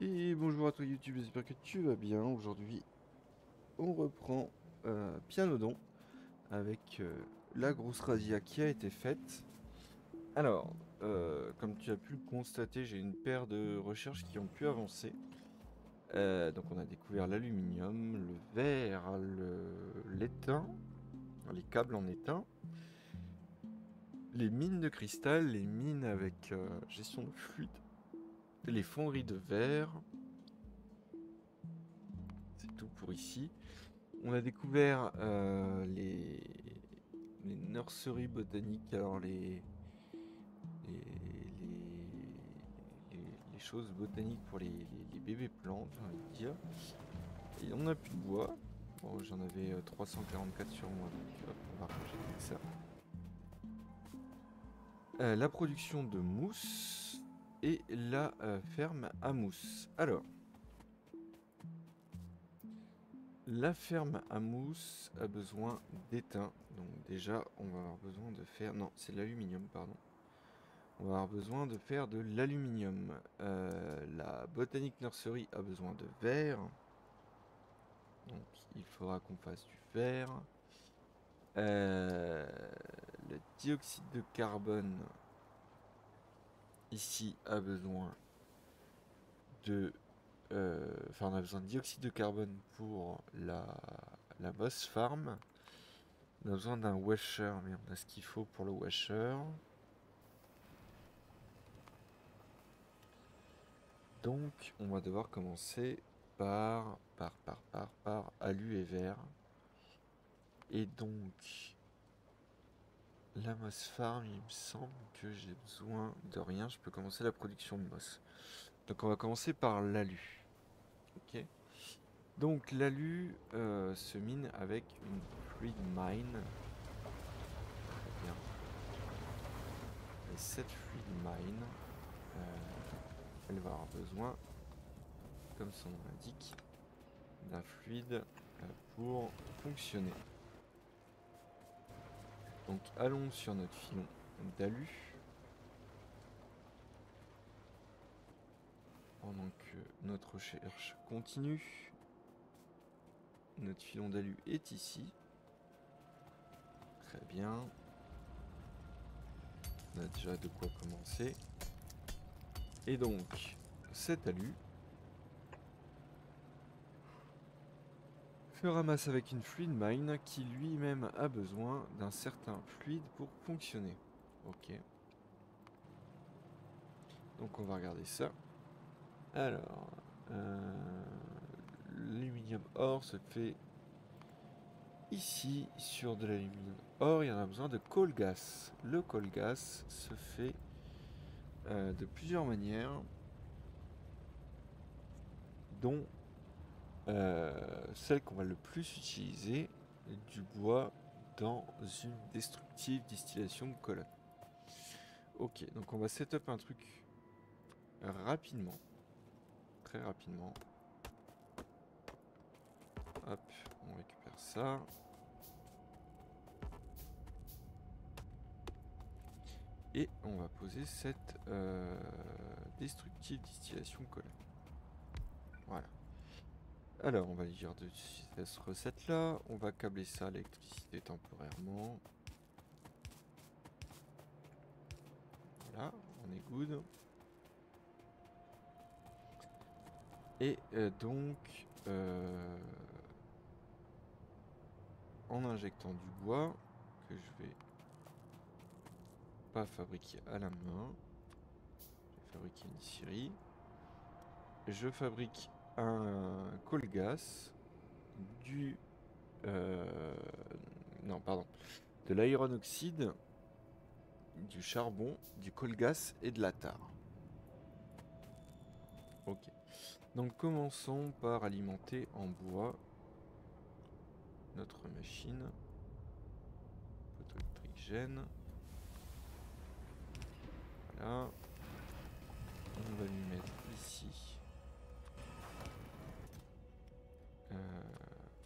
Et bonjour à toi YouTube, j'espère que tu vas bien. Aujourd'hui, on reprend euh, Pianodon avec euh, la grosse razzia qui a été faite. Alors, euh, comme tu as pu le constater, j'ai une paire de recherches qui ont pu avancer. Donc on a découvert l'aluminium, le verre, l'étain, les câbles en étain, les mines de cristal, les mines avec gestion de fluide, les fonderies de verre. C'est tout pour ici. On a découvert euh, les, nurseries botaniques, alors les, les, les, les- choses botaniques pour les, bébés plantes, j'ai envie de dire. Et on n'a plus de bois. Bon, j'en avais euh, 344 sur moi, donc hop, on va ranger avec ça. Euh, la production de mousse et la euh, ferme à mousse. Alors, la ferme à mousse a besoin d'étain. Donc déjà, on va avoir besoin de faire... Non, c'est l'aluminium, pardon. On va avoir besoin de faire de l'aluminium. Euh, la Botanic Nursery a besoin de verre. Donc il faudra qu'on fasse du verre. Euh, le dioxyde de carbone ici a besoin de... euh, Enfin on a besoin de dioxyde de carbone pour la, la Moss Farm. On a besoin d'un washer, mais on a ce qu'il faut pour le washer. Donc, on va devoir commencer par, par, par, par, par alu et verre. Et donc, la Moss Farm, il me semble que j'ai besoin de rien. Je peux commencer la production de Moss. Donc, on va commencer par l'alu. Donc, l'alu euh, se mine avec une fluid mine. Bien. Et cette fluid mine, euh, elle va avoir besoin, comme son nom l'indique, d'un fluide euh, pour fonctionner. Donc allons sur notre filon d'alu. Pendant que notre recherche continue, notre filon d'alu est ici. Très bien. On a déjà de quoi commencer. Et donc, cet alu se ramasse avec une fluid mine qui lui-même a besoin d'un certain fluide pour fonctionner. Ok. Donc on va regarder ça. Alors, euh, l'aluminium or se fait ici sur de l'aluminium or. Il y en a besoin de coal gas. Le coal gas se fait euh, de plusieurs manières, dont celle qu'on va le plus utiliser, du bois dans une destructive distillation de colonne. Ok, donc on va setup un truc rapidement, très rapidement. Hop, on récupère ça. Et on va poser cette euh, destructive distillation colonne. Voilà. Alors, on va lire de cette recette-là. On va câbler ça à l'électricité temporairement. Voilà, on est good. Et euh, donc, euh, en injectant du bois, que je vais pas fabriquer à la main, je vais fabriquer une scierie. Je fabrique un coal gas, du... euh, non, pardon. De l'iron oxyde, du charbon, du coal gas et de la tar. Ok. Donc commençons par alimenter en bois notre machine. Poteau électrigène. Voilà. On va lui mettre ici.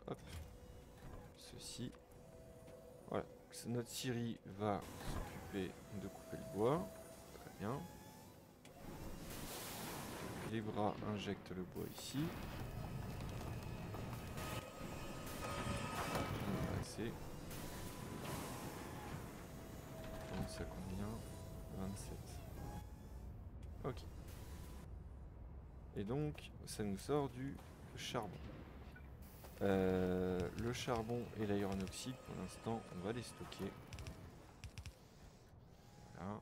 Hop. Ceci. Voilà. Notre Siri va s'occuper de couper le bois. Très bien. les bras injectent le bois ici. On va passer. Combien? 27. Ok. Et donc, ça nous sort du charbon. Euh, le charbon et l'iron oxyde, pour l'instant, on va les stocker. Voilà.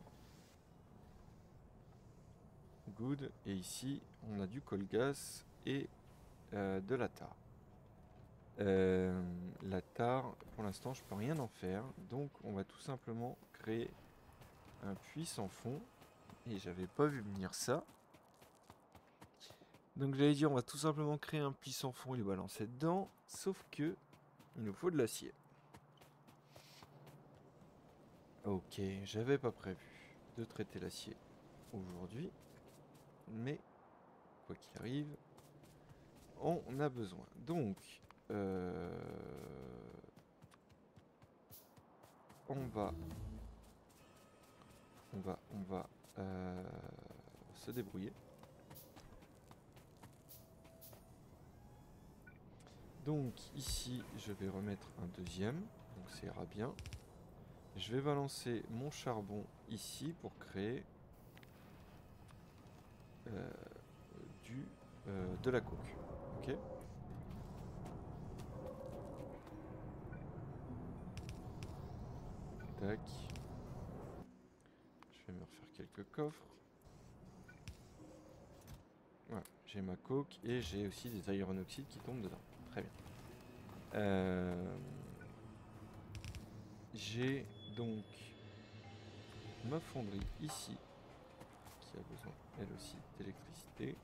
Good. Et ici, on a du colgas et euh, de la tar. Euh, la tar, pour l'instant, je peux rien en faire. Donc, on va tout simplement créer un puits sans fond. Et j'avais pas vu venir ça. Donc j'allais dire, on va tout simplement créer un puits sans fond et le balancer dedans. Sauf que, il nous faut de l'acier. Ok, j'avais pas prévu de traiter l'acier aujourd'hui. Mais, quoi qu'il arrive, on a besoin. Donc, euh, on va... On va, on va euh, se débrouiller. Donc ici, je vais remettre un deuxième, donc ça ira bien. Je vais balancer mon charbon ici pour créer euh, du, euh, de la coque. Ok Tac. Je vais me refaire quelques coffres. Voilà, j'ai ma coque et j'ai aussi des aéronoxydes qui tombent dedans. Très bien. Euh, j'ai donc ma fonderie ici qui a besoin elle aussi d'électricité.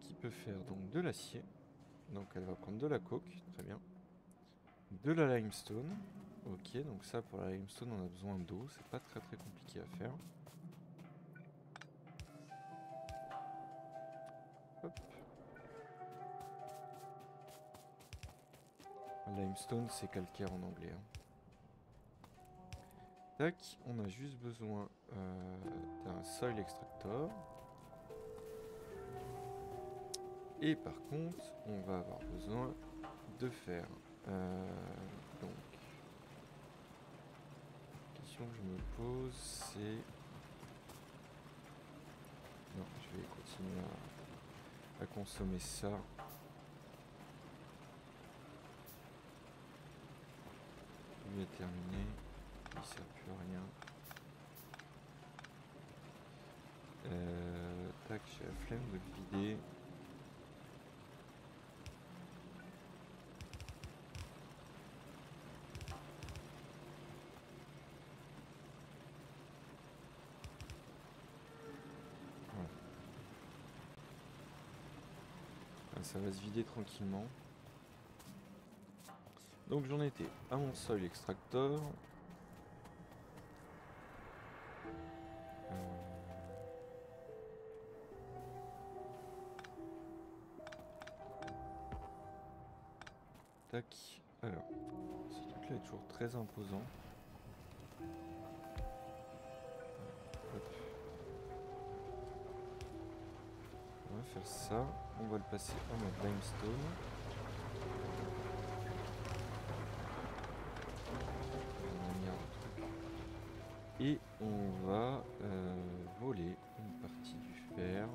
Qui peut faire donc de l'acier. Donc elle va prendre de la coke, très bien. De la limestone. Ok, donc ça pour la limestone on a besoin d'eau, c'est pas très très compliqué à faire. Hop. Limestone c'est calcaire en anglais. hein. Tac, on a juste besoin euh, d'un soil extractor. Et par contre, on va avoir besoin de faire euh, donc question que je me pose c'est non je vais continuer à, consommer ça. Lui est terminé. Il sert plus à rien. Euh, tac j'ai la flemme de le vider Ah, ça va se vider tranquillement. Donc j'en étais à mon sol extracteur. Euh, Tac. Alors, ce truc là est toujours très imposant. On va faire ça. On va le passer en mode limestone. Et on va euh, voler une partie du fer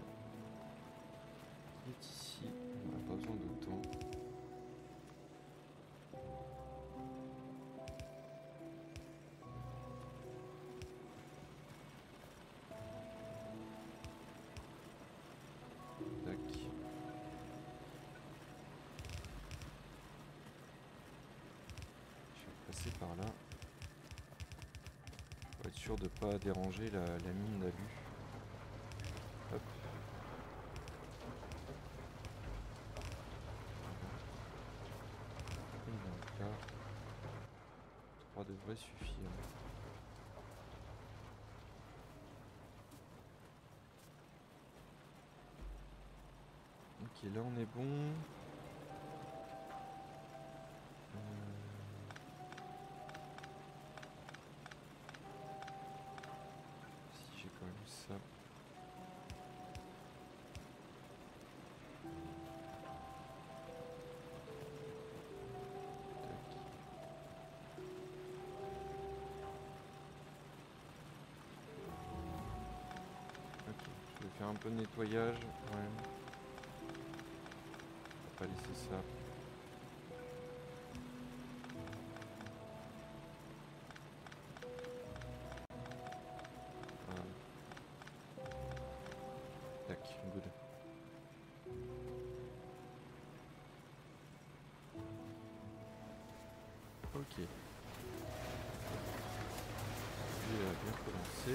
passer par là. Pour être sûr de pas déranger la, la mine d'alu. Faire un peu de nettoyage même. On va pas laisser ça. Voilà. Tac, good. Ok. A bien commencé.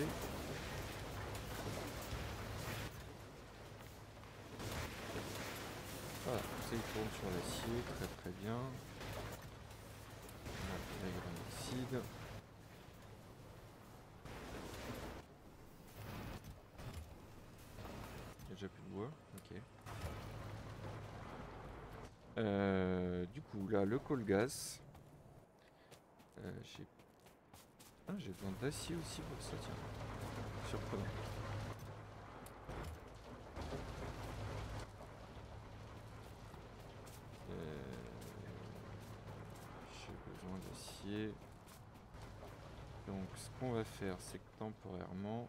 Voilà, ça il tourne sur l'acier, très très bien. On a la granicide. Il y a déjà plus de bois, ok. Euh, du coup, là, le coal gas. Euh, j'ai ah, j'ai besoin d'acier aussi pour ça, tiens. Surprenant. Euh, J'ai besoin d'acier. Donc ce qu'on faire, c'est que temporairement...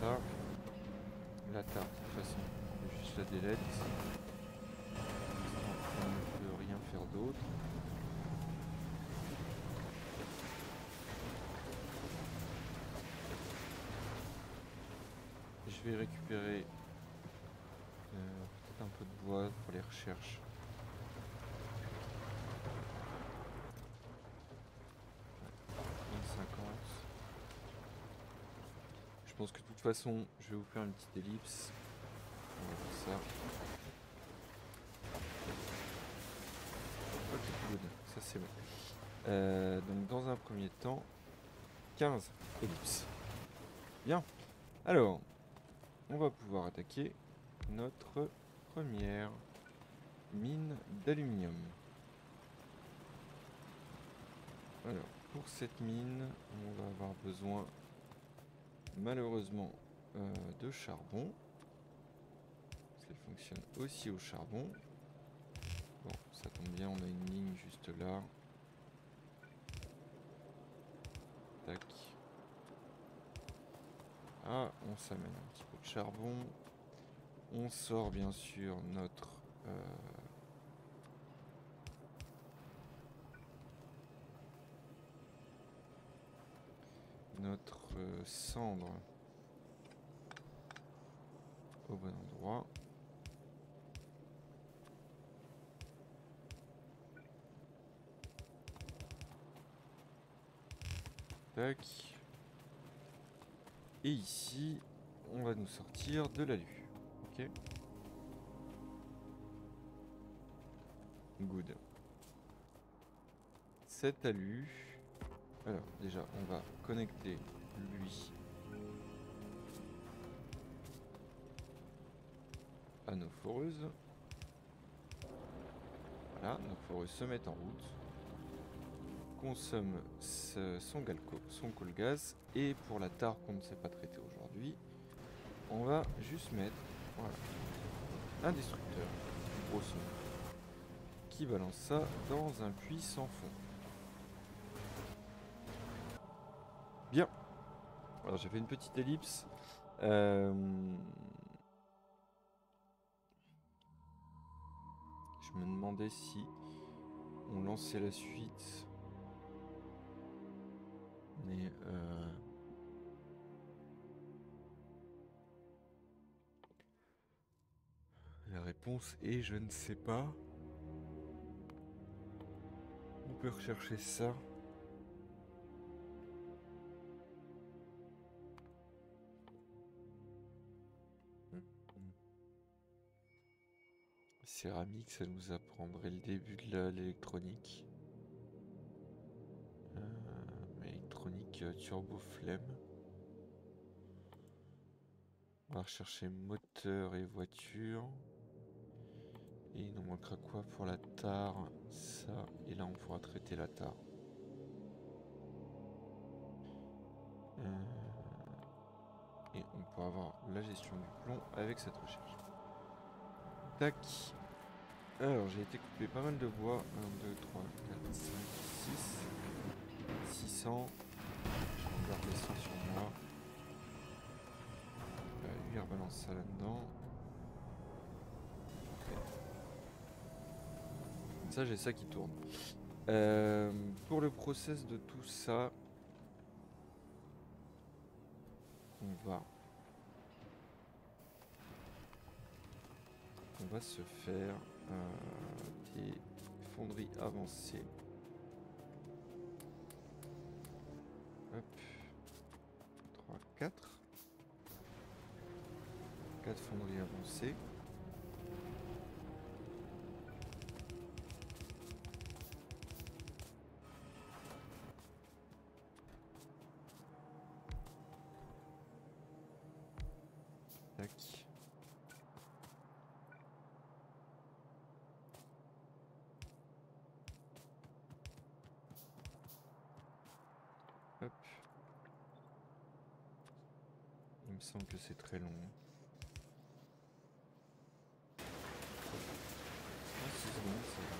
Ça. La tarte, de toute façon, juste la délette. On ne peut rien faire d'autre. Je vais récupérer euh, peut-être un peu de bois pour les recherches. Ouais, 1050. Je pense que de toute façon, je vais vous faire une petite ellipse. On va faire. Ça c'est bon. Euh, donc dans un premier temps, 15 ellipses. Bien. Alors, on va pouvoir attaquer notre première mine d'aluminium. Alors, pour cette mine, on va avoir besoin malheureusement euh, de charbon. Qu'elle fonctionne aussi au charbon. Bon, ça tombe bien, on a une ligne juste là. Tac. Ah, on s'amène un petit peu charbon. On sort bien sûr notre... euh, notre euh, cendre au bon endroit. Tac. Et ici, on va nous sortir de l'alu. Ok. Good. Cet alu. Alors, déjà, on va connecter lui à nos foreuses. Voilà, nos foreuses se mettent en route. Consomme son, galco, son coal gaz. Et pour la tare qu'on ne sait pas traiter aujourd'hui, on va juste mettre un destructeur, grosso modo, qui balance ça dans un puits sans fond. Bien. Alors j'ai fait une petite ellipse. Euh, Je me demandais si on lançait la suite. Mais euh, la réponse est je ne sais pas. On peut rechercher ça. Céramique, ça nous apprendrait le début de l'électronique. Euh, électronique euh, turbo flemme. On va rechercher moteur et voiture. Et il nous manquera quoi pour la tare? Ça. Et là, on pourra traiter la tare. Euh, Et on pourra avoir la gestion du plomb avec cette recherche. Tac. Alors, j'ai été coupé pas mal de bois. 1, 2, 3, 4, 5, 6. 600. Je vais garder ça sur moi. Euh, il rebalance ça là-dedans. Ça, j'ai ça qui tourne. Euh, pour le process de tout ça, on va on va se faire euh, des fonderies avancées. Hop. 3, 4. 4 fonderies avancées. Hop. Il me semble que c'est très long. Ah, six secondes, ça va.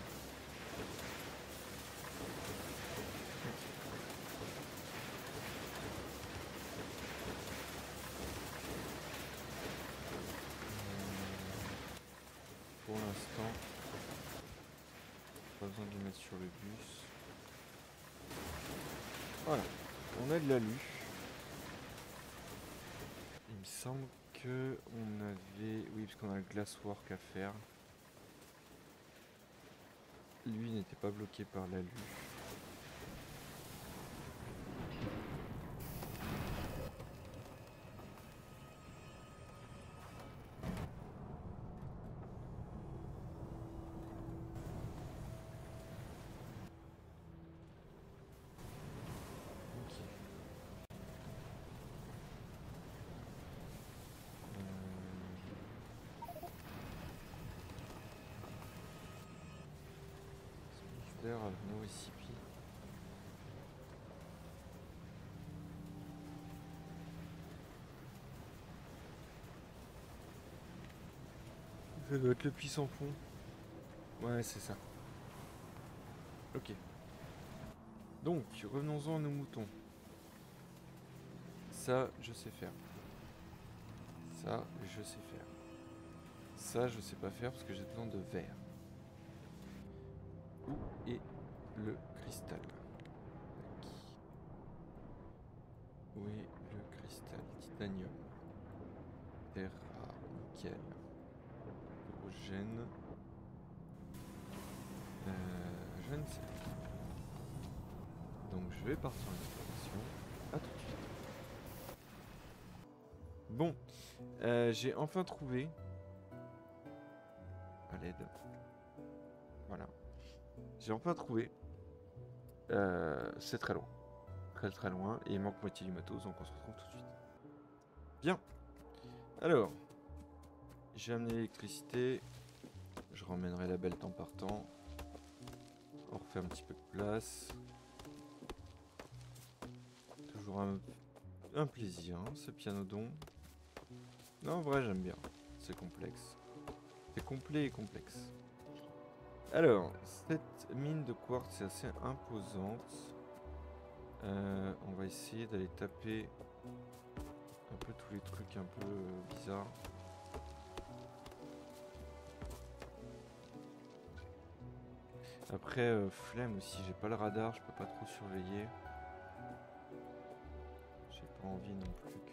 Euh, Pour l'instant, pas besoin de le mettre le bus. Voilà, on a de l'alu. Il me semble que on avait... Oui, parce qu'on a le glasswork à faire. Lui n'était pas bloqué par l'alu. Ok. No recipe. Ça doit être le puits sans fond. Ouais, c'est ça. Ok. Donc, revenons-en à nos moutons. Ça, je sais faire. Ça, je sais faire. Ça, je sais pas faire parce que j'ai besoin de verre. Cristal. Où est le cristal Titanium. Terre rare, nickel. Hydrogène. Euh, je ne sais pas. Donc je vais partir en exploration. À tout de suite. Bon, euh, j'ai enfin trouvé à l'aide. Voilà. J'ai enfin trouvé. Euh, c'est très loin. Très très loin. Et il manque moitié du matos, donc on se retrouve tout de suite. Bien. Alors. J'ai amené l'électricité. Je ramènerai la belle temps par temps. On refait un petit peu de place. Toujours un, plaisir, hein, ce pianodon. Non, en vrai, j'aime bien. C'est complexe. C'est complet et complexe. Alors, cette mine de quartz est assez imposante. Euh, on va essayer d'aller taper un peu tous les trucs un peu euh, bizarres. Après, euh, flemme aussi, j'ai pas le radar, je peux pas trop surveiller. J'ai pas envie non plus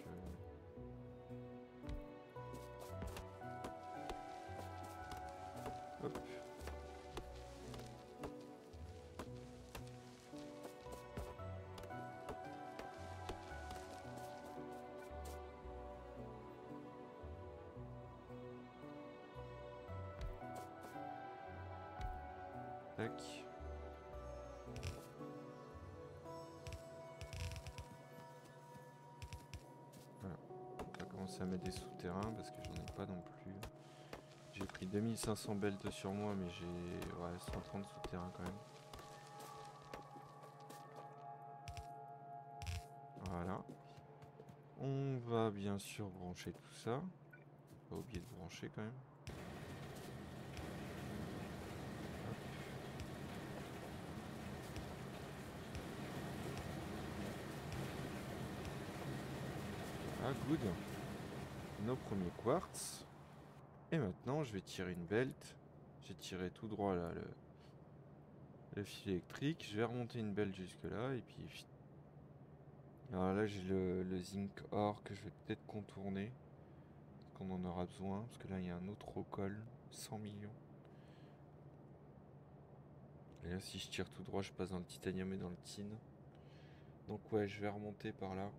des souterrains parce que j'en ai pas non plus. J'ai pris 2500 belts sur moi, mais j'ai ouais, 130 souterrains quand même. Voilà. On va bien sûr brancher tout ça. Pas oublier de brancher quand même. Ah, good. Nos premiers quartz. Et maintenant, je vais tirer une belt. J'ai tiré tout droit là le, fil électrique. Je vais remonter une belt jusque là et puis. Alors là, j'ai le, zinc or que je vais peut-être contourner. Parce qu'on en aura besoin. Parce que là, il y a un autre recol. 100 millions. Et là, si je tire tout droit, je passe dans le titanium et dans le tin. Donc ouais, je vais remonter par là.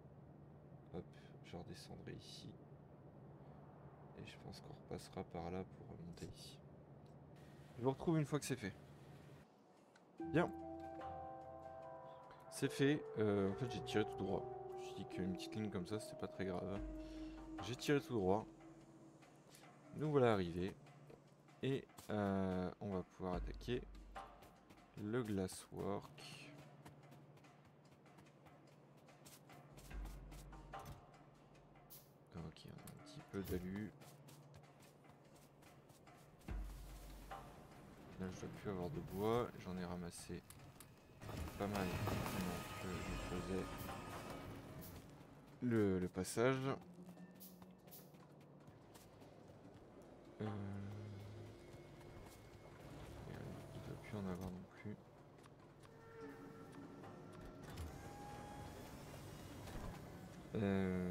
Hop, je redescendrai ici. Et je pense qu'on repassera par là pour remonter ici. Je vous retrouve une fois que c'est fait. Bien. C'est fait. Euh, en fait, j'ai tiré tout droit. Je dit qu'une petite ligne comme ça, c'était pas très grave. J'ai tiré tout droit. Nous voilà arrivés. Et euh, on va pouvoir attaquer le glasswork. Ok, un petit peu d'alu. Je dois plus avoir de bois. J'en ai ramassé pas mal que je faisais le, le passage. Euh... Il ne doit plus en avoir non plus. Euh...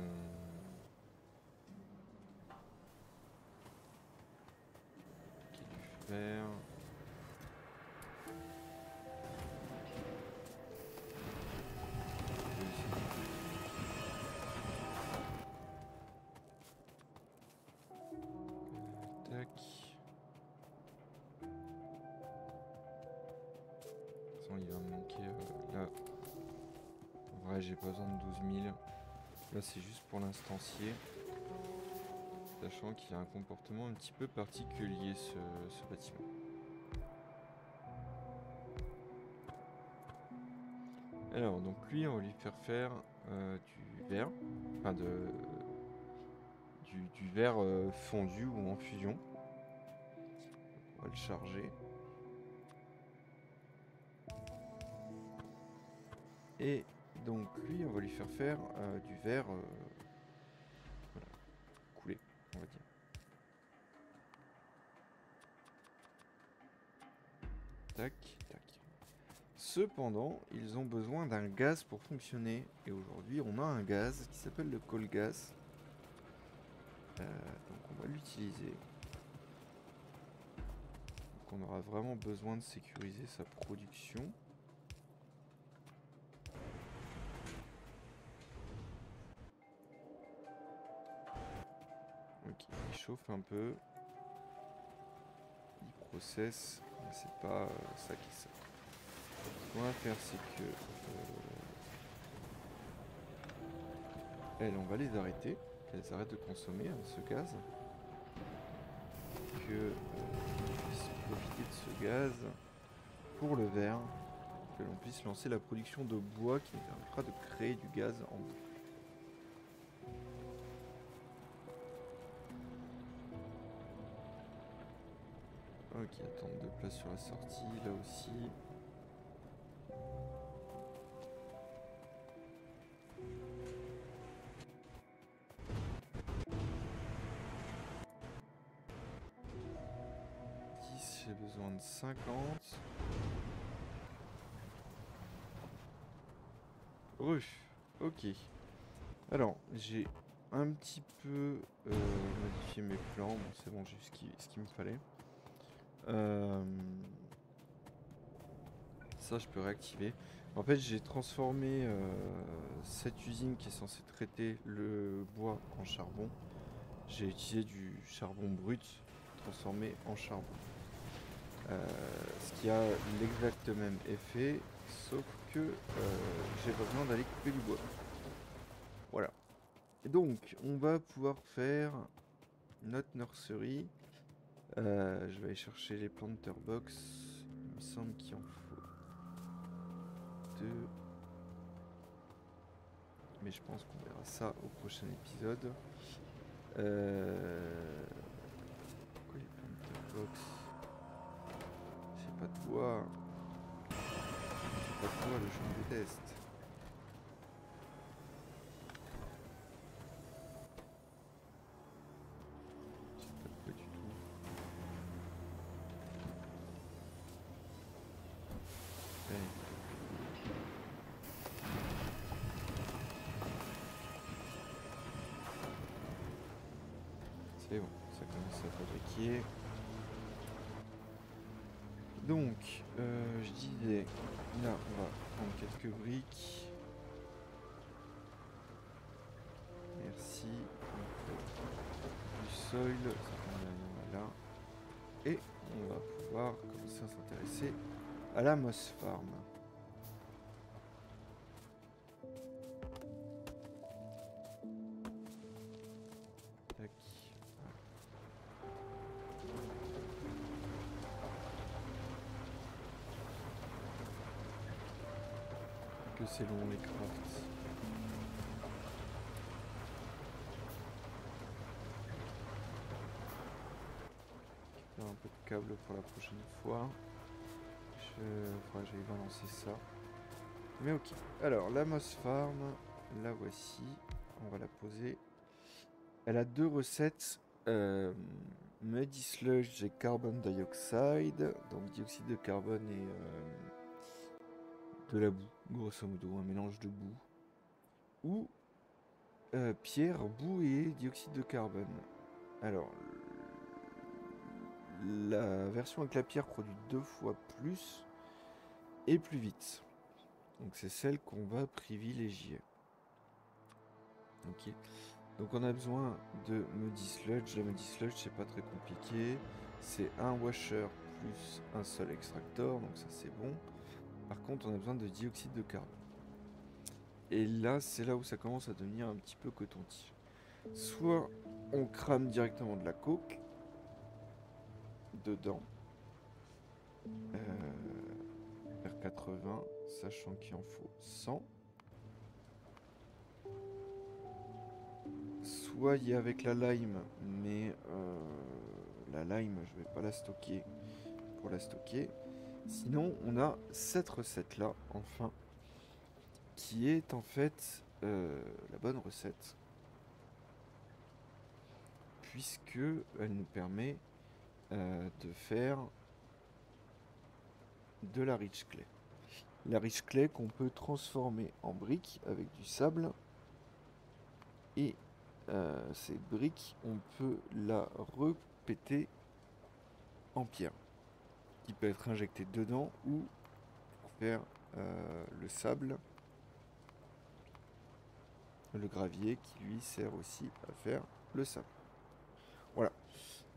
j'ai pas besoin de 12 000. Là, c'est juste pour l'instancier. Sachant qu'il a un comportement un petit peu particulier, ce, bâtiment. Alors, donc lui, on va lui faire faire euh, du verre. Enfin, de, du, du verre euh, fondu ou en fusion. On va le charger. Et donc lui, on va lui faire faire euh, du verre euh, coulé, on va dire. Tac, tac. Cependant, ils ont besoin d'un gaz pour fonctionner. Et aujourd'hui, on a un gaz qui s'appelle le coal gas. Euh, donc on va l'utiliser. Donc on aura vraiment besoin de sécuriser sa production. Ok, il chauffe un peu. Il processe, mais c'est pas euh, ça qui sort. Ce qu'on va faire, c'est que... euh, on va les arrêter. Qu'elles arrêtent de consommer hein, ce gaz. Que euh, puisse profiter de ce gaz pour le verre. Que l'on puisse lancer la production de bois qui nous permettra de créer du gaz en boucle. Ok, attendre de place sur la sortie, là aussi. J'ai besoin de 50. Ruf, ok. Alors, j'ai un petit peu euh, modifié mes plans. Bon, c'est bon, j'ai ce qu'il ce qu'il me fallait. Euh, ça, je peux réactiver. En fait, j'ai transformé euh, cette usine qui est censée traiter le bois en charbon. J'ai utilisé du charbon brut transformé en charbon. Euh, ce qui a l'exact même effet, sauf que j'ai besoin d'aller couper du bois. Voilà. Et donc, on va pouvoir faire notre nursery. Euh, je vais aller chercher les planter box. Il me semble qu'il en faut deux. Mais je pense qu'on verra ça au prochain épisode. Euh... Pourquoi les planter box? J'ai pas de bois. J'ai pas de bois, le jeu me déteste. Bon, ça commence à fabriquer. Donc, euh, je disais, là, on va prendre quelques briques. Merci. Du soil, ça là. Et on va pouvoir commencer à s'intéresser à la Moss Farm. C'est long les crafts. Un peu de câble pour la prochaine fois. Je faudra que balancer ça. Mais ok. Alors, la Moss Farm, la voici. On va la poser. Elle a deux recettes. Euh, Muddy et Carbon Dioxide. Donc dioxyde de carbone et euh, de la boue, grosso modo, un mélange de boue. Ou euh, pierre, boue et dioxyde de carbone. Alors, la version avec la pierre produit deux fois plus et plus vite. Donc c'est celle qu'on va privilégier. Ok. Donc on a besoin de Muddy Sludge. La Muddy Sludge c'est pas très compliqué. C'est un washer plus un seul extractor. Donc ça c'est bon. Par contre on a besoin de dioxyde de carbone. Et là c'est là où ça commence à devenir un petit peu coton-tige. Soit on crame directement de la coke dedans. Euh, R80, sachant qu'il en faut 100. Soit il y a avec la lime, mais euh, la lime, je vais pas la stocker pour la stocker. Sinon, on a cette recette là, enfin, qui est en fait euh, la bonne recette, puisque elle nous permet euh, de faire de la rich clay. La rich clay qu'on peut transformer en briques avec du sable. Et euh, ces briques, on peut la repéter en pierre. Qui peut être injectée dedans ou pour faire euh, le sable. Le gravier qui lui sert aussi à faire le sable. Voilà.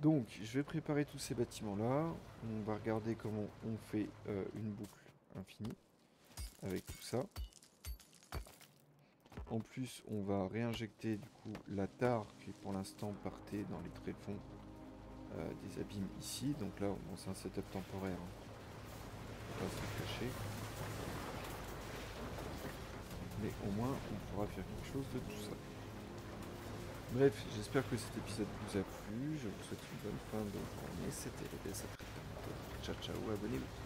Donc, je vais préparer tous ces bâtiments-là. On va regarder comment on fait euh, une boucle infinie avec tout ça. En plus, on va réinjecter du coup la tare qui pour l'instant partait dans les tréfonds euh, des abîmes ici. Donc là, bon, c'est un setup temporaire. Hein. On va pas se cacher. Mais au moins, on pourra faire quelque chose de tout ça. Bref, j'espère que cet épisode vous a plu. Je vous souhaite une bonne fin de journée. C'était les Ciao, ciao, abonnez-vous.